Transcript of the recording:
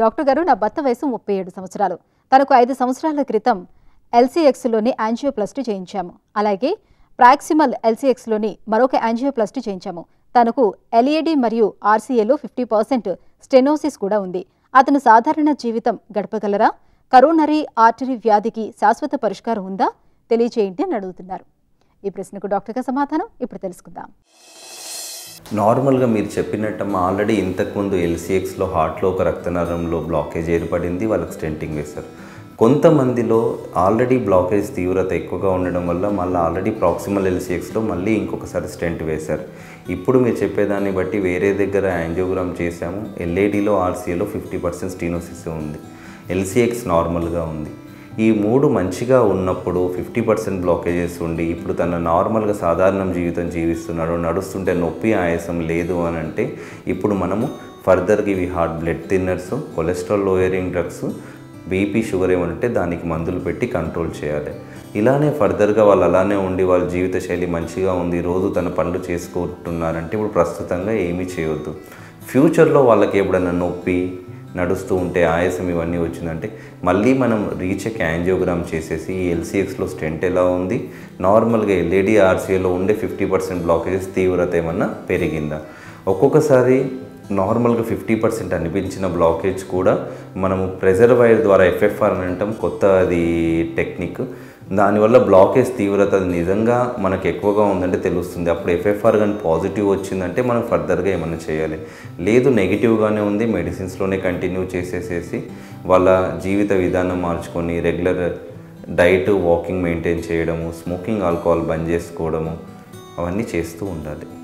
Doctor గారు నా భర్త వయసు ముప్పై ఏడు సంవత్సరాలు. తనకు ఐదు సంవత్సరాల క్రితం ఎల్సీఎక్స్లోని యాంజియోప్లాస్టీ చేయించాము. అలాగే ప్రాక్సిమల్ ఎల్సీఎక్స్లోని మరొక యాంజియోప్లాస్టీ చేయించాము. తనకు ఎల్ఈడి మరియు ఆర్సీఏలో ఫిఫ్టీ పర్సెంట్ స్టెనోసిస్ కూడా ఉంది. అతను సాధారణ జీవితం గడపగలరా? కరోనరీ ఆర్టరీ వ్యాధికి శాశ్వత పరిష్కారం ఉందా? తెలియచేయండి అని అడుగుతున్నారు. ఈ ప్రశ్నకు డాక్టర్ సమాధానం ఇప్పుడు తెలుసుకుందాం. నార్మల్గా మీరు చెప్పినట్టమ్మా ఆల్రెడీ ఇంతకుముందు ఎల్సీఎక్స్లో హార్ట్లో ఒక రక్తనాళంలో బ్లాకేజ్ ఏర్పడింది వాళ్ళకి స్టెంటింగ్ వేశారు. కొంతమందిలో ఆల్రెడీ బ్లాకేజ్ తీవ్రత ఎక్కువగా ఉండడం వల్ల మళ్ళీ ఆల్రెడీ ప్రాక్సిమల్ ఎల్సీఎక్స్లో మళ్ళీ ఇంకొకసారి స్టెంట్ వేశారు. ఇప్పుడు మీరు చెప్పేదాన్ని బట్టి వేరే దగ్గర యాంజియోగ్రామ్ చేశాము ఎల్ఏడిలో ఆర్సీఏలో ఫిఫ్టీ పర్సెంట్ స్టీనోసిస్ ఉంది. ఎల్సీఎక్స్ నార్మల్గా ఉంది. ఈ మూడు మంచిగా ఉన్నప్పుడు ఫిఫ్టీ పర్సెంట్ బ్లాకేజెస్ ఉండి ఇప్పుడు తన నార్మల్గా సాధారణ జీవితం జీవిస్తున్నాడు నడుస్తుంటే నొప్పి ఆయాసం లేదు అని అంటే ఇప్పుడు మనము ఫర్దర్గా ఇవి heart blood thinners cholesterol lowering drugs BP sugar ఏమంటే దానికి మందులు పెట్టి కంట్రోల్ చేయాలి. ఇలానే ఫర్దర్గా వాళ్ళు అలానే ఉండి వాళ్ళ జీవిత శైలి మంచిగా ఉంది రోజు తన పనులు చేసుకుంటున్నారంటే ఇప్పుడు ప్రస్తుతంగా ఏమీ చేయొద్దు. ఫ్యూచర్లో వాళ్ళకి ఎప్పుడైనా నొప్పి నడుస్తూ ఉంటే ఆయాసం ఇవన్నీ వచ్చిందంటే మళ్ళీ మనం రీచెక్ యాంజియోగ్రామ్ చేసేసి ఈ ఎల్సీఎక్స్లో స్టెంట్ ఎలా ఉంది? నార్మల్గా ఎల్ఏడి ఆర్సీఏలో ఉండే ఫిఫ్టీ పర్సెంట్ బ్లాకేజెస్ తీవ్రత ఏమన్నా పెరిగిందా? ఒక్కొక్కసారి నార్మల్గా ఫిఫ్టీ పర్సెంట్ అనిపించిన బ్లాకేజ్ కూడా మనము ప్రెజర్ వైర్ ద్వారా ఎఫ్ఎఫ్ఆర్ అని అంటాం. కొత్త అది టెక్నిక్ దానివల్ల బ్లాకేజ్ తీవ్రత అది నిజంగా మనకు ఎక్కువగా ఉందంటే తెలుస్తుంది. అప్పుడు ఎఫ్ఎఫ్ఆర్ కానీ పాజిటివ్ వచ్చిందంటే మనం ఫర్దర్గా ఏమైనా చేయాలి. లేదు నెగిటివ్గానే ఉంది మెడిసిన్స్లోనే కంటిన్యూ చేసేసేసి వాళ్ళ జీవిత విధానం మార్చుకొని రెగ్యులర్ డైట్ వాకింగ్ మెయింటైన్ చేయడము స్మోకింగ్ ఆల్కహాల్ బంద్ చేసుకోవడము అవన్నీ చేస్తూ ఉండాలి.